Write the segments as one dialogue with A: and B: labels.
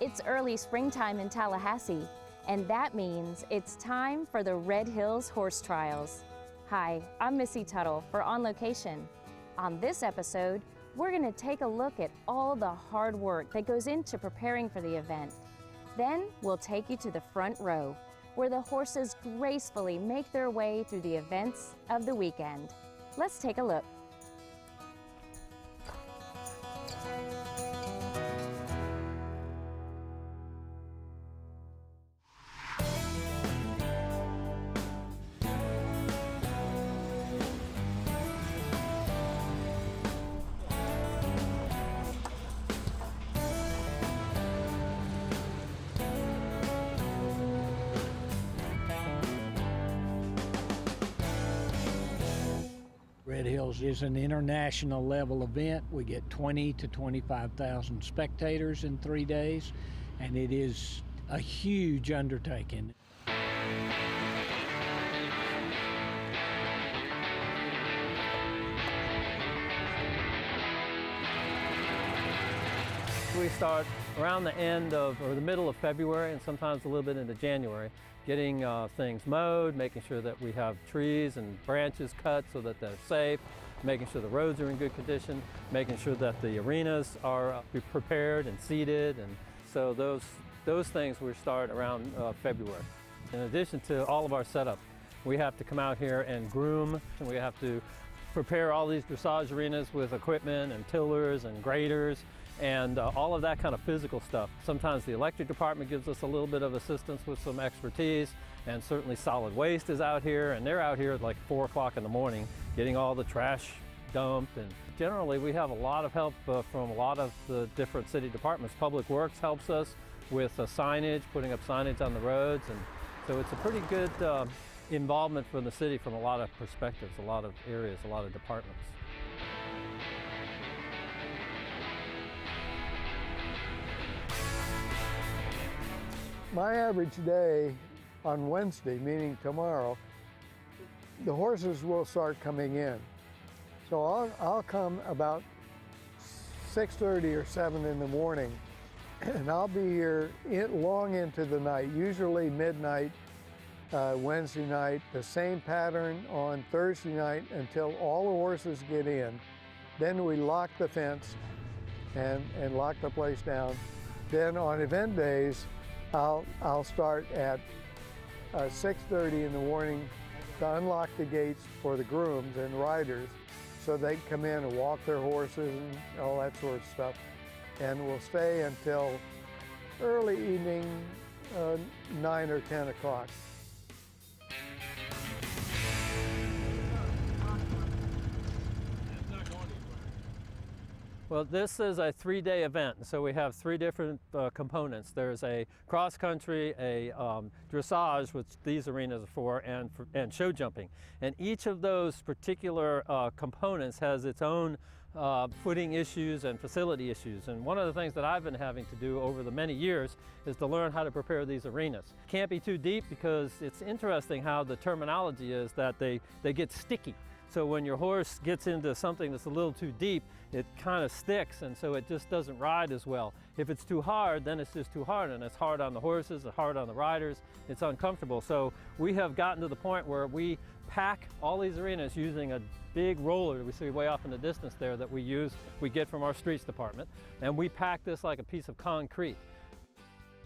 A: It's early springtime in Tallahassee, and that means it's time for the Red Hills Horse Trials. Hi, I'm Missy Tuttle for On Location. On this episode, we're going to take a look at all the hard work that goes into preparing for the event. Then we'll take you to the front row, where the horses gracefully make their way through the events of the weekend. Let's take a look.
B: Is an international level event. We get 20 to 25,000 spectators in three days, and it is a huge undertaking.
C: We start around the end of, or the middle of February and sometimes a little bit into January, getting uh, things mowed, making sure that we have trees and branches cut so that they're safe, making sure the roads are in good condition, making sure that the arenas are uh, prepared and seated. And so those, those things we start around uh, February. In addition to all of our setup, we have to come out here and groom, and we have to prepare all these dressage arenas with equipment and tillers and graders and uh, all of that kind of physical stuff. Sometimes the electric department gives us a little bit of assistance with some expertise and certainly solid waste is out here and they're out here at like four o'clock in the morning getting all the trash dumped and generally we have a lot of help uh, from a lot of the different city departments. Public Works helps us with uh, signage, putting up signage on the roads and so it's a pretty good uh, involvement from the city from a lot of perspectives, a lot of areas, a lot of departments.
D: My average day on Wednesday, meaning tomorrow, the horses will start coming in. So I'll, I'll come about 6.30 or 7 in the morning and I'll be here in, long into the night, usually midnight uh, Wednesday night, the same pattern on Thursday night until all the horses get in. Then we lock the fence and, and lock the place down. Then on event days, I'll, I'll start at uh, 6.30 in the morning to unlock the gates for the grooms and riders so they can come in and walk their horses and all that sort of stuff. And we'll stay until early evening, uh, 9 or 10 o'clock.
C: Well, this is a three-day event, so we have three different uh, components. There's a cross-country, a um, dressage, which these arenas are for, and, for, and show jumping. And each of those particular uh, components has its own uh, footing issues and facility issues. And one of the things that I've been having to do over the many years is to learn how to prepare these arenas. Can't be too deep because it's interesting how the terminology is that they, they get sticky. So when your horse gets into something that's a little too deep, it kind of sticks and so it just doesn't ride as well. If it's too hard, then it's just too hard and it's hard on the horses, it's hard on the riders, it's uncomfortable. So we have gotten to the point where we pack all these arenas using a big roller that we see way off in the distance there that we use, we get from our streets department. And we pack this like a piece of concrete.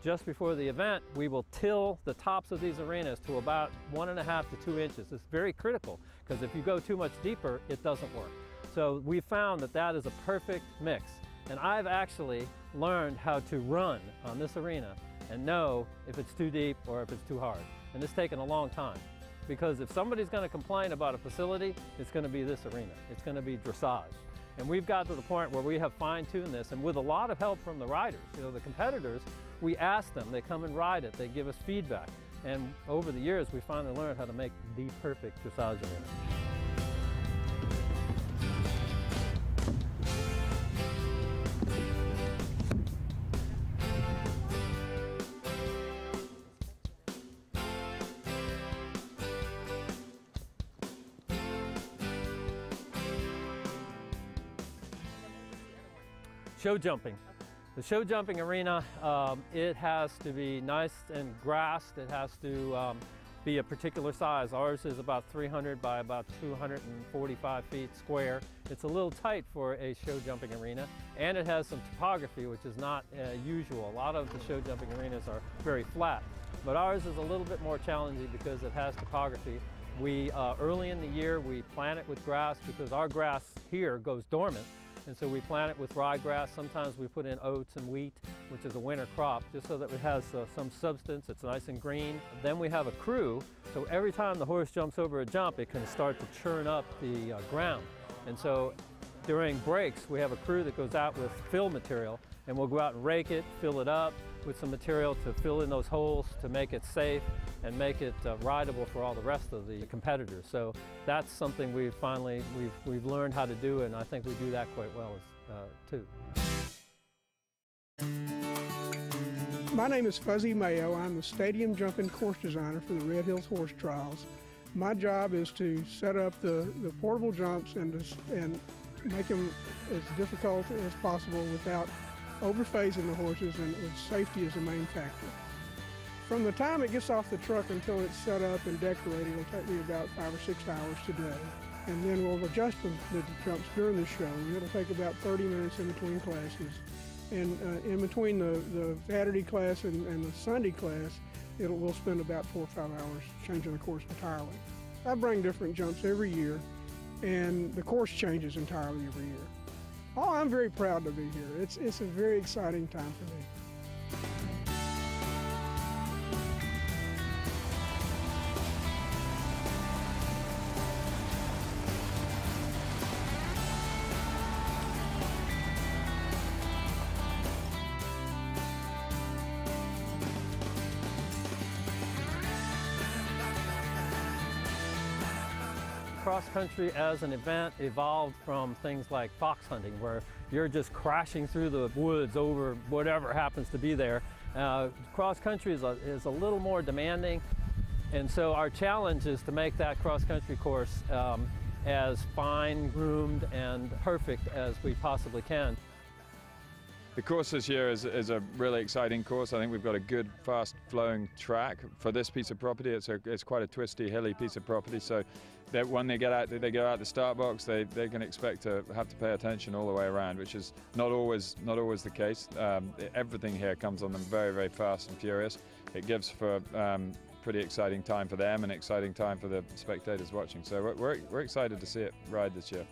C: Just before the event, we will till the tops of these arenas to about one and a half to two inches. It's very critical because if you go too much deeper, it doesn't work. So we found that that is a perfect mix. And I've actually learned how to run on this arena and know if it's too deep or if it's too hard. And it's taken a long time because if somebody's going to complain about a facility, it's going to be this arena. It's going to be dressage. And we've got to the point where we have fine-tuned this and with a lot of help from the riders, you know, the competitors, we ask them, they come and ride it, they give us feedback. And over the years, we finally learned how to make the perfect dressage arena. Show jumping. The show jumping arena, um, it has to be nice and grassed. It has to um, be a particular size. Ours is about 300 by about 245 feet square. It's a little tight for a show jumping arena, and it has some topography, which is not uh, usual. A lot of the show jumping arenas are very flat, but ours is a little bit more challenging because it has topography. We, uh, early in the year, we plant it with grass because our grass here goes dormant. And so we plant it with ryegrass. Sometimes we put in oats and wheat, which is a winter crop, just so that it has uh, some substance. It's nice and green. Then we have a crew, so every time the horse jumps over a jump, it can start to churn up the uh, ground. And so during breaks, we have a crew that goes out with fill material, and we'll go out and rake it, fill it up, with some material to fill in those holes to make it safe and make it uh, rideable for all the rest of the competitors. So that's something we've finally, we've, we've learned how to do and I think we do that quite well as, uh, too.
E: My name is Fuzzy Mayo. I'm the stadium jumping course designer for the Red Hills Horse Trials. My job is to set up the, the portable jumps and, to, and make them as difficult as possible without overfacing the horses and with safety is the main factor. From the time it gets off the truck until it's set up and decorated, it'll take me about five or six hours today. And then we'll adjust the, the jumps during the show. It'll take about 30 minutes in between classes. And uh, in between the, the Saturday class and, and the Sunday class, it'll, we'll spend about four or five hours changing the course entirely. I bring different jumps every year, and the course changes entirely every year. Oh, I'm very proud to be here. It's, it's a very exciting time for me.
C: Country as an event evolved from things like fox hunting, where you're just crashing through the woods over whatever happens to be there. Uh, cross country is a, is a little more demanding, and so our challenge is to make that cross country course um, as fine groomed and perfect as we possibly can.
F: The course this year is, is, a really exciting course. I think we've got a good, fast-flowing track for this piece of property. It's, a, it's quite a twisty, hilly piece of property. So that when they get out, they go out the start box, they, they can expect to have to pay attention all the way around, which is not always not always the case. Um, everything here comes on them very, very fast and furious. It gives for um, pretty exciting time for them and exciting time for the spectators watching. So we're, we're, we're excited to see it ride this year.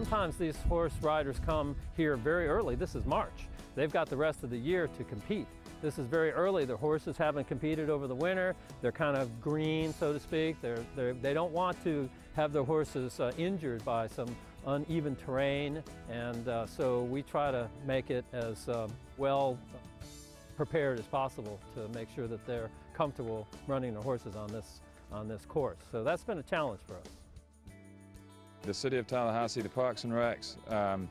C: Sometimes these horse riders come here very early. This is March. They've got the rest of the year to compete. This is very early. The horses haven't competed over the winter. They're kind of green, so to speak. They're, they're, they don't want to have their horses uh, injured by some uneven terrain. And uh, so we try to make it as um, well prepared as possible to make sure that they're comfortable running their horses on this, on this course. So that's been a challenge for us.
F: The city of Tallahassee, the Parks and Recs, um,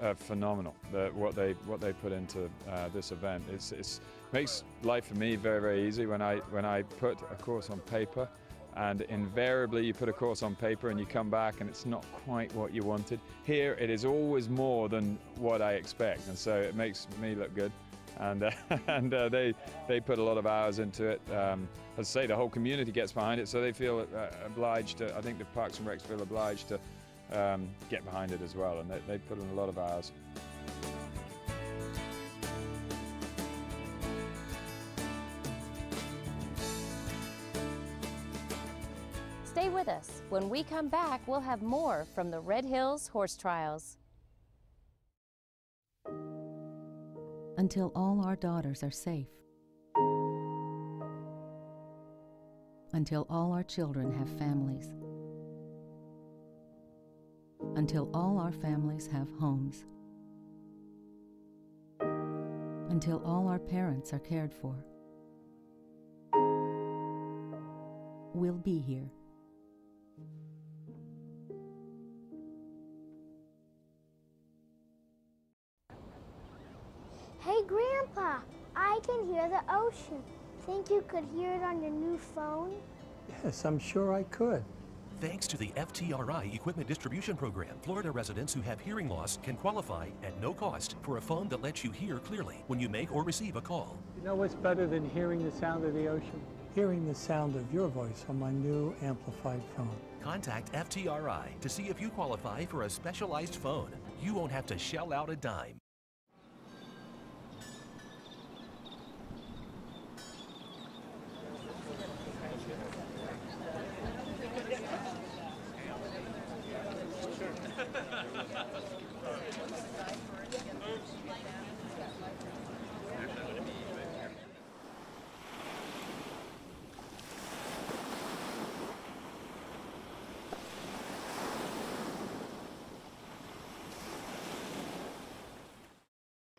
F: are, phenomenal. The, what they what they put into uh, this event. It's, it's makes life for me very very easy when I when I put a course on paper, and invariably you put a course on paper and you come back and it's not quite what you wanted. Here it is always more than what I expect, and so it makes me look good and uh, and uh, they they put a lot of hours into it. Um, as I say, the whole community gets behind it, so they feel uh, obliged. To, I think the Parks and Recs feel obliged to um, get behind it as well, and they, they put in a lot of hours.
A: Stay with us. When we come back, we'll have more from the Red Hills Horse Trials.
G: Until all our daughters are safe, until all our children have families, until all our families have homes, until all our parents are cared for. We'll be here.
H: I can hear the ocean. Think you could hear it on your new phone?
I: Yes, I'm sure I could. Thanks to the FTRI Equipment Distribution Program, Florida residents who have hearing loss can qualify at no cost for a phone that lets you hear clearly when you make or receive a call.
J: You know what's better than hearing the sound of the ocean? Hearing the sound of your voice on my new amplified phone.
I: Contact FTRI to see if you qualify for a specialized phone. You won't have to shell out a dime.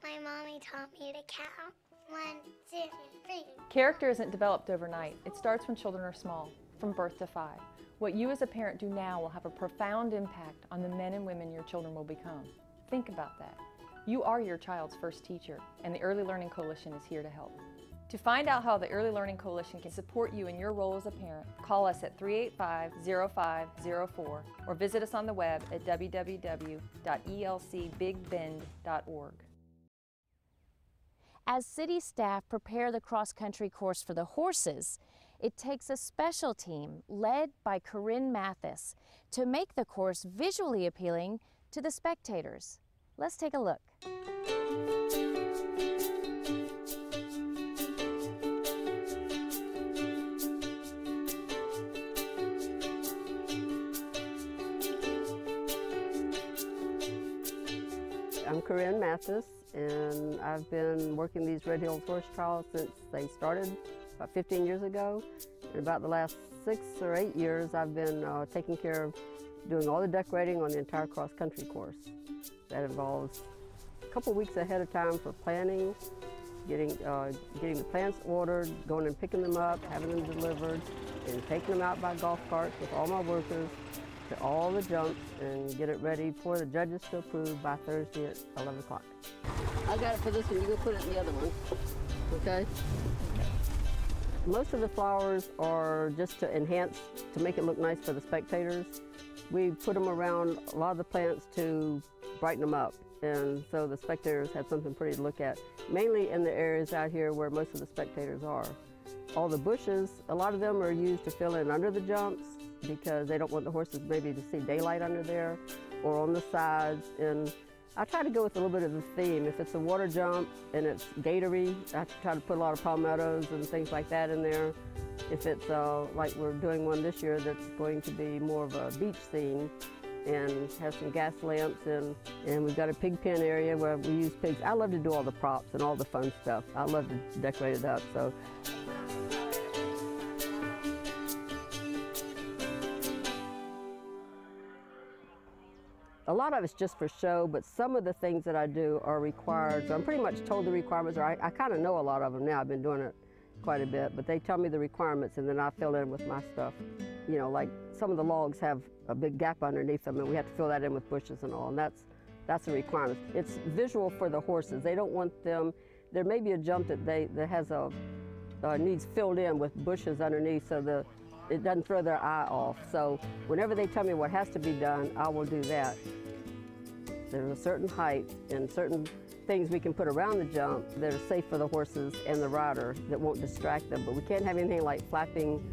H: My mommy taught me to count. One, two, three.
K: Character isn't developed overnight. It starts when children are small, from birth to five. What you as a parent do now will have a profound impact on the men and women your children will become. Think about that. You are your child's first teacher, and the Early Learning Coalition is here to help. To find out how the Early Learning Coalition can support you in your role as a parent, call us at 385-0504 or visit us on the web at www.elcbigbend.org.
A: As city staff prepare the cross country course for the horses, it takes a special team led by Corinne Mathis to make the course visually appealing to the spectators. Let's take a look.
L: I'm Corinne Mathis, and I've been working these Red Hills horse trials since they started about 15 years ago. In about the last six or eight years, I've been uh, taking care of doing all the decorating on the entire cross-country course. That involves a couple weeks ahead of time for planning, getting, uh, getting the plants ordered, going and picking them up, having them delivered, and taking them out by golf carts with all my workers to all the jumps and get it ready for the judges to approve by Thursday at 11 o'clock. I got it for this one. You can put it in the other one. Okay? Most of the flowers are just to enhance, to make it look nice for the spectators. We put them around a lot of the plants to brighten them up. And so the spectators have something pretty to look at, mainly in the areas out here where most of the spectators are. All the bushes, a lot of them are used to fill in under the jumps because they don't want the horses maybe to see daylight under there or on the sides. And I try to go with a little bit of the theme. If it's a water jump and it's gatory, I try to put a lot of palmettos and things like that in there. If it's uh, like we're doing one this year that's going to be more of a beach scene and have some gas lamps and, and we've got a pig pen area where we use pigs. I love to do all the props and all the fun stuff. I love to decorate it up. So A lot of it's just for show, but some of the things that I do are required. So I'm pretty much told the requirements, or I, I kind of know a lot of them now. I've been doing it quite a bit, but they tell me the requirements and then I fill in with my stuff. You know, like some of the logs have a big gap underneath them and we have to fill that in with bushes and all, and that's, that's a requirement. It's visual for the horses. They don't want them, there may be a jump that, they, that has a, uh, needs filled in with bushes underneath so the, it doesn't throw their eye off. So whenever they tell me what has to be done, I will do that. There's a certain height and certain things we can put around the jump that are safe for the horses and the rider that won't distract them. But we can't have anything like flapping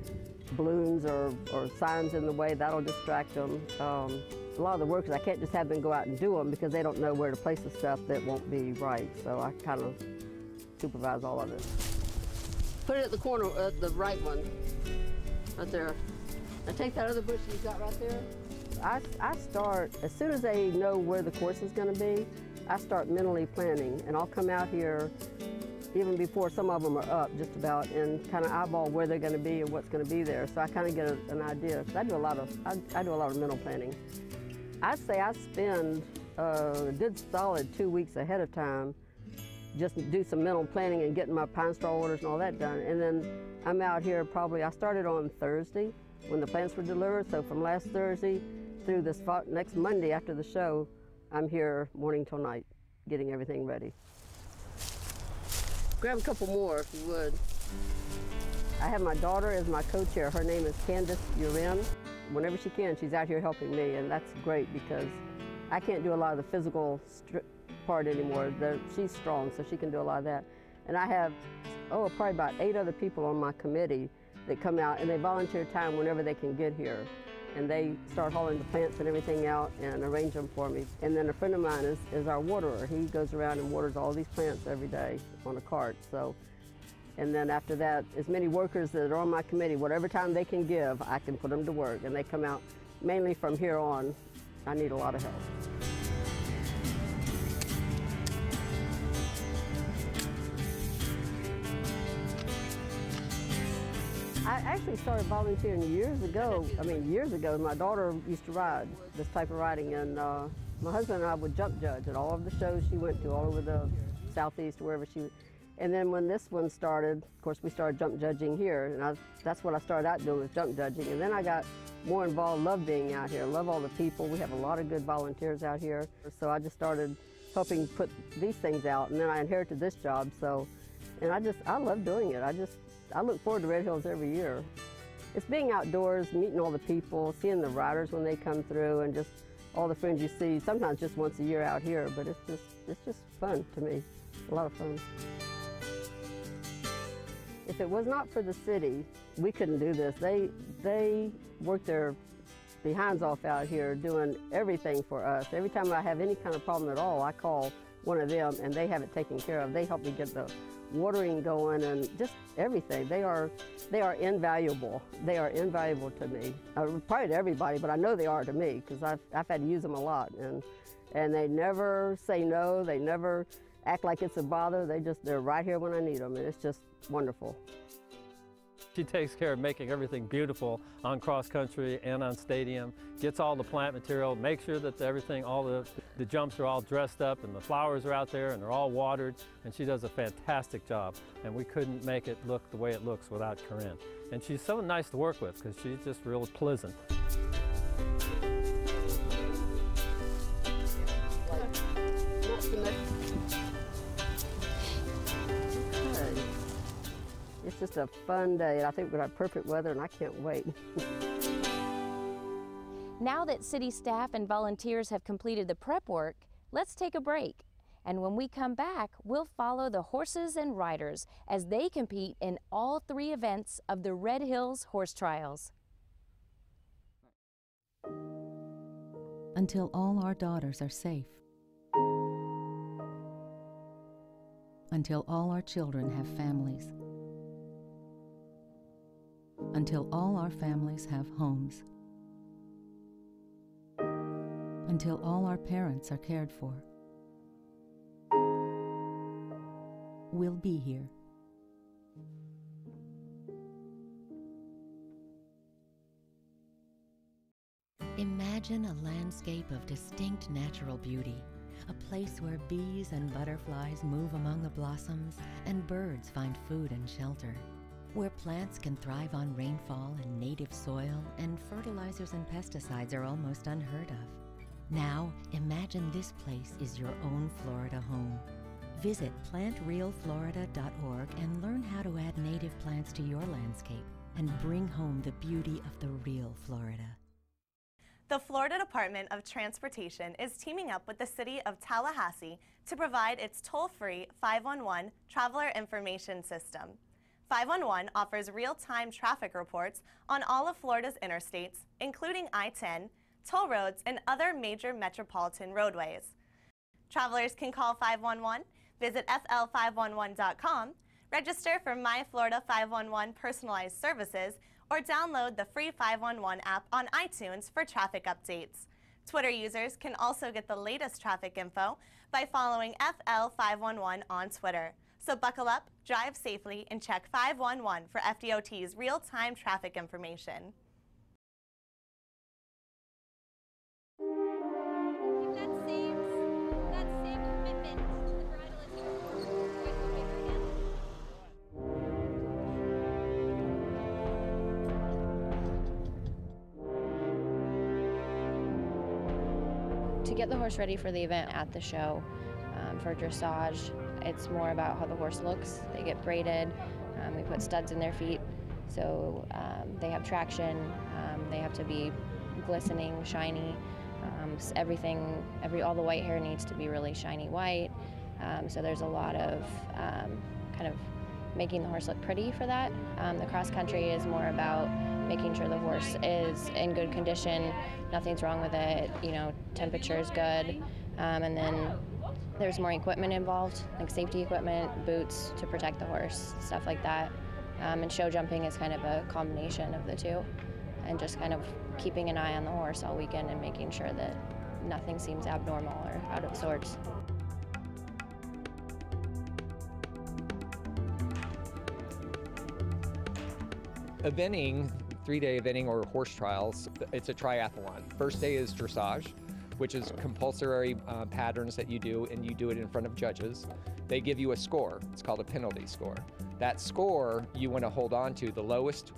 L: balloons or, or signs in the way. That'll distract them. Um, a lot of the workers, I can't just have them go out and do them because they don't know where to place the stuff that won't be right. So I kind of supervise all of it. Put it at the corner, uh, the right one, right there. Now take that other bush you've got right there. I, I start, as soon as they know where the course is going to be, I start mentally planning, and I'll come out here even before some of them are up just about and kind of eyeball where they're going to be and what's going to be there. So I kind of get a, an idea. Cause I do a lot of I, I, do a lot of mental planning. I'd say I spend uh, a good solid two weeks ahead of time just do some mental planning and getting my pine straw orders and all that done. And then I'm out here probably, I started on Thursday when the plants were delivered. So from last Thursday through this next Monday after the show, I'm here morning till night getting everything ready. Grab a couple more if you would. I have my daughter as my co-chair. Her name is Candace Urin. whenever she can, she's out here helping me, and that's great because I can't do a lot of the physical part anymore. They're, she's strong, so she can do a lot of that. And I have, oh, probably about eight other people on my committee that come out and they volunteer time whenever they can get here. And they start hauling the plants and everything out and arrange them for me. And then a friend of mine is, is our waterer. He goes around and waters all these plants every day on a cart. So, and then after that, as many workers that are on my committee, whatever time they can give, I can put them to work. And they come out mainly from here on. I need a lot of help. Actually started volunteering years ago. I mean, years ago, my daughter used to ride this type of riding, and uh, my husband and I would jump judge at all of the shows she went to, all over the southeast, wherever she. And then when this one started, of course, we started jump judging here, and I, that's what I started out doing was jump judging. And then I got more involved, love being out here, love all the people. We have a lot of good volunteers out here, so I just started helping put these things out, and then I inherited this job. So, and I just I love doing it. I just I look forward to Red Hills every year. It's being outdoors, meeting all the people, seeing the riders when they come through, and just all the friends you see, sometimes just once a year out here, but it's just, it's just fun to me, a lot of fun. If it was not for the city, we couldn't do this. They, they work their behinds off out here doing everything for us. Every time I have any kind of problem at all, I call one of them and they have it taken care of. They help me get the watering going and just everything. They are, they are invaluable. They are invaluable to me. Uh, probably to everybody, but I know they are to me because I've, I've had to use them a lot. And, and they never say no. They never act like it's a bother. They just, they're right here when I need them. And it's just wonderful.
C: She takes care of making everything beautiful on cross country and on stadium, gets all the plant material, makes sure that everything, all the, the jumps are all dressed up and the flowers are out there and they're all watered and she does a fantastic job and we couldn't make it look the way it looks without Corinne. And she's so nice to work with because she's just real pleasant.
L: It's just a fun day, and I think we're going to have perfect weather, and I can't wait.
A: now that city staff and volunteers have completed the prep work, let's take a break. And when we come back, we'll follow the horses and riders as they compete in all three events of the Red Hills Horse Trials.
G: Until all our daughters are safe. Until all our children have families until all our families have homes, until all our parents are cared for. We'll be here.
M: Imagine a landscape of distinct natural beauty, a place where bees and butterflies move among the blossoms and birds find food and shelter where plants can thrive on rainfall and native soil and fertilizers and pesticides are almost unheard of. Now, imagine this place is your own Florida home. Visit plantrealflorida.org and learn how to add native plants to your landscape and bring home the beauty of the real Florida.
N: The Florida Department of Transportation is teaming up with the City of Tallahassee to provide its toll-free 511 Traveler Information System. 511 offers real-time traffic reports on all of Florida's interstates, including I-10, toll roads, and other major metropolitan roadways. Travelers can call 511, visit fl511.com, register for My Florida 511 personalized services, or download the free 511 app on iTunes for traffic updates. Twitter users can also get the latest traffic info by following FL511 on Twitter. So buckle up, drive safely, and check 511 for FDOT's real-time traffic information.
A: To get the horse ready for the event at the show um, for dressage, it's more about how the horse looks. They get braided. Um, we put studs in their feet so um, they have traction. Um,
O: they have to be glistening, shiny. Um, everything, every all the white hair needs to be really shiny white. Um, so there's a lot of kind of making the horse look pretty for that. Um, the cross country is more about making sure the horse is in good condition, nothing's wrong with it, you know, temperature is good, um, and then there's more equipment involved, like safety equipment, boots to protect the horse, stuff like that. Um, and show jumping is kind of a combination of the two, and just kind of keeping an eye on the horse all weekend and making sure that nothing seems abnormal or out of sorts.
P: Eventing, three-day eventing or horse trials, it's a triathlon. First day is dressage, which is compulsory uh, patterns that you do, and you do it in front of judges. They give you a score. It's called a penalty score. That score you want to hold on to the lowest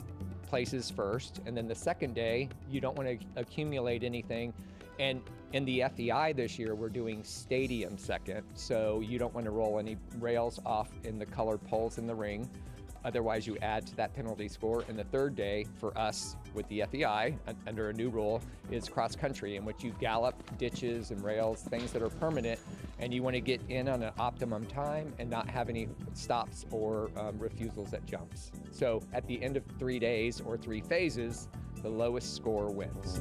P: places first, and then the second day you don't want to accumulate anything. And in the FEI this year, we're doing stadium second, so you don't want to roll any rails off in the colored poles in the ring. Otherwise, you add to that penalty score. And the third day for us with the FEI, under a new rule, is cross country, in which you gallop ditches and rails, things that are permanent, and you want to get in on an optimum time and not have any stops or um, refusals at jumps. So at the end of three days or three phases, the lowest score wins.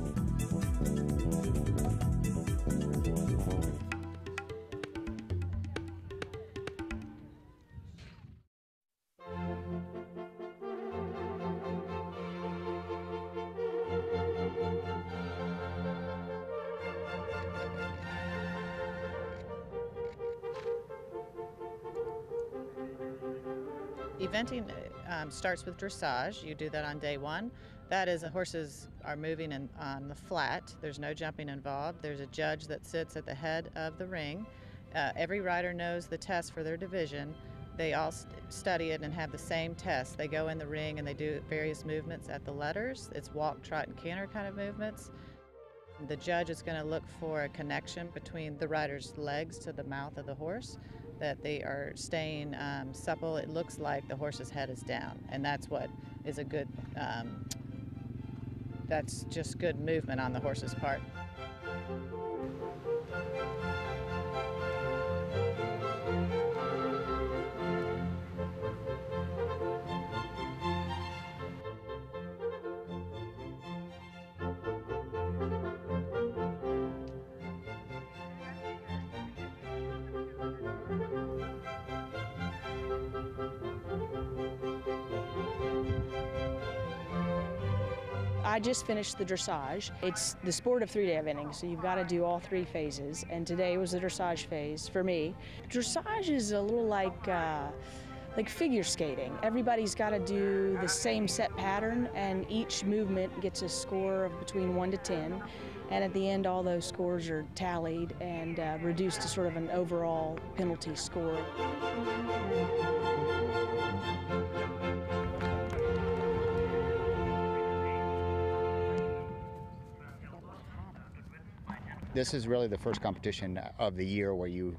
Q: Eventing um, starts with dressage. You do that on day one. That is, the horses are moving in, on the flat. There's no jumping involved. There's a judge that sits at the head of the ring. Uh, every rider knows the test for their division. They all st study it and have the same test. They go in the ring and they do various movements at the letters. It's walk, trot, and canter kind of movements. The judge is going to look for a connection between the rider's legs to the mouth of the horse that they are staying um, supple. It looks like the horse's head is down, and that's what is a good, um, that's just good movement on the horse's part.
R: I just finished the dressage. It's the sport of three-day eventing, so you've got to do all three phases, and today was the dressage phase for me. Dressage is a little like uh, like figure skating. Everybody's got to do the same set pattern, and each movement gets a score of between one to ten. And at the end, all those scores are tallied and uh, reduced to sort of an overall penalty score.
S: This is really the first competition of the year where you,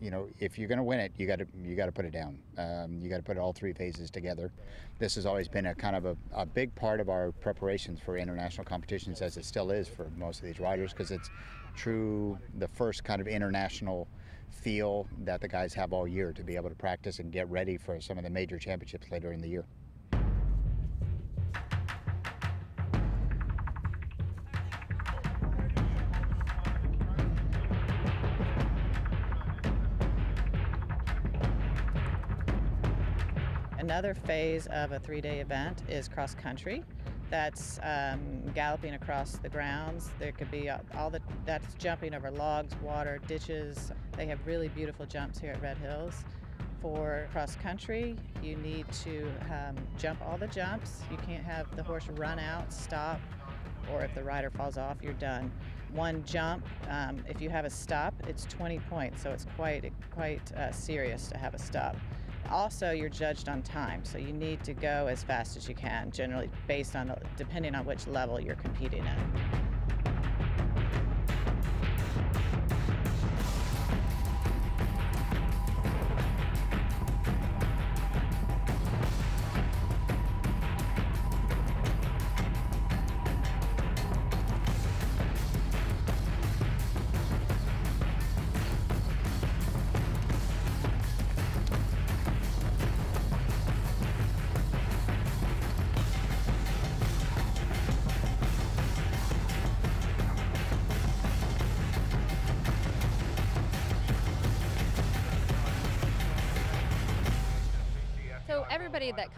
S: you know, if you're going to win it, you got to you got to put it down. Um, you got to put all three phases together. This has always been a kind of a, a big part of our preparations for international competitions, as it still is for most of these riders, because it's true the first kind of international feel that the guys have all year to be able to practice and get ready for some of the major championships later in the year.
Q: Another phase of a three-day event is cross country. That's um, galloping across the grounds. There could be all the that's jumping over logs, water, ditches. They have really beautiful jumps here at Red Hills. For cross country, you need to um, jump all the jumps. You can't have the horse run out, stop, or if the rider falls off, you're done. One jump, um, if you have a stop, it's 20 points, so it's quite quite uh, serious to have a stop. Also, you're judged on time, so you need to go as fast as you can, generally based on, depending on which level you're competing in.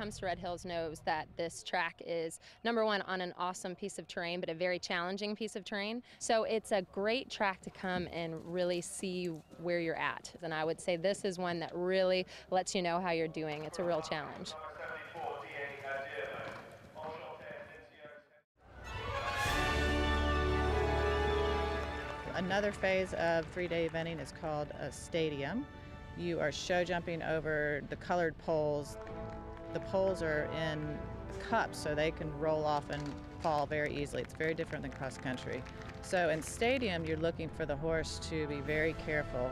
T: Comes to Red Hills knows that this track is number one on an awesome piece of terrain, but a very challenging piece of terrain. So it's a great track to come and really see where you're at. And I would say this is one that really lets you know how you're doing. It's a real challenge.
Q: Another phase of three-day eventing is called a stadium. You are show jumping over the colored poles. The poles are in cups so they can roll off and fall very easily. It's very different than cross country. So in stadium, you're looking for the horse to be very careful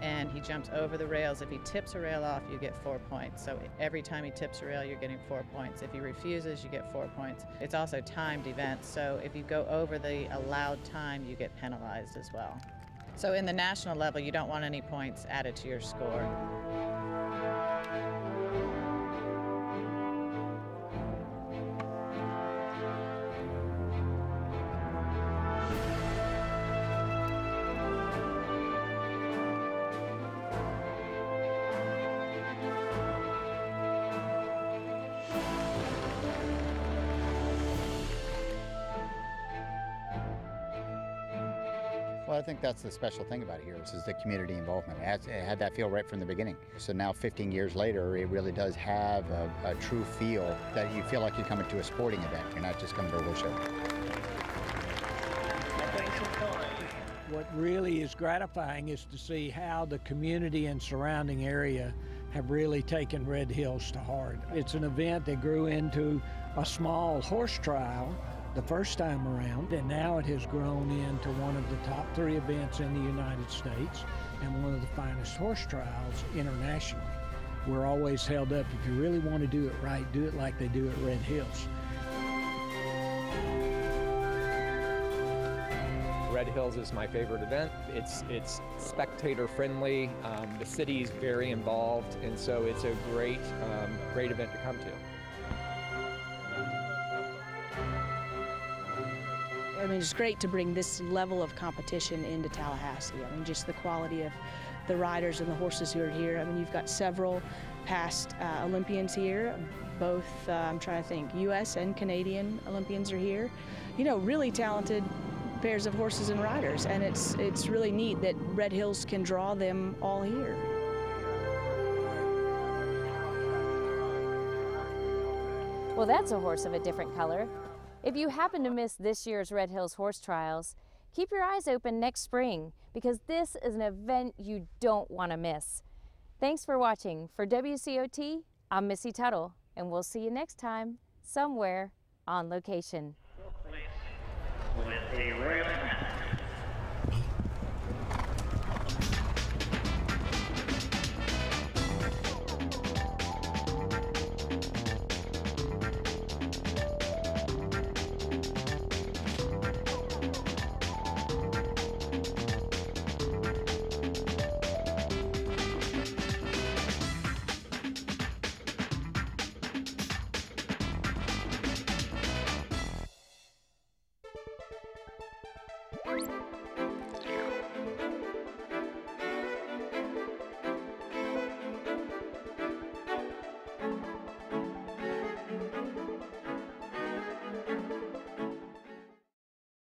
Q: and he jumps over the rails. If he tips a rail off, you get four points. So every time he tips a rail, you're getting four points. If he refuses, you get four points. It's also timed events, so if you go over the allowed time, you get penalized as well. So in the national level, you don't want any points added to your score.
S: Think that's the special thing about here is the community involvement. It, has, it had that feel right from the beginning. So now 15 years later, it really does have a, a true feel that you feel like you're coming to a sporting event. You're not just coming to a show.
B: What really is gratifying is to see how the community and surrounding area have really taken Red Hills to heart. It's an event that grew into a small horse trial the first time around, and now it has grown into one of the top three events in the United States and one of the finest horse trials internationally. We're always held up, if you really want to do it right, do it like they do at Red Hills.
P: Red Hills is my favorite event. It's it's spectator friendly. Um, the city's very involved, and so it's a great um, great event to come to.
R: I mean, it's great to bring this level of competition into Tallahassee. I mean, just the quality of the riders and the horses who are here. I mean, you've got several past uh, Olympians here, both, uh, I'm trying to think, U.S. and Canadian Olympians are here. You know, really talented pairs of horses and riders, and it's, it's really neat that Red Hills can draw them all here.
A: Well, that's a horse of a different color. If you happen to miss this year's Red Hills Horse Trials, keep your eyes open next spring because this is an event you don't want to miss. Thanks for watching. For WCOT, I'm Missy Tuttle, and we'll see you next time, somewhere on location.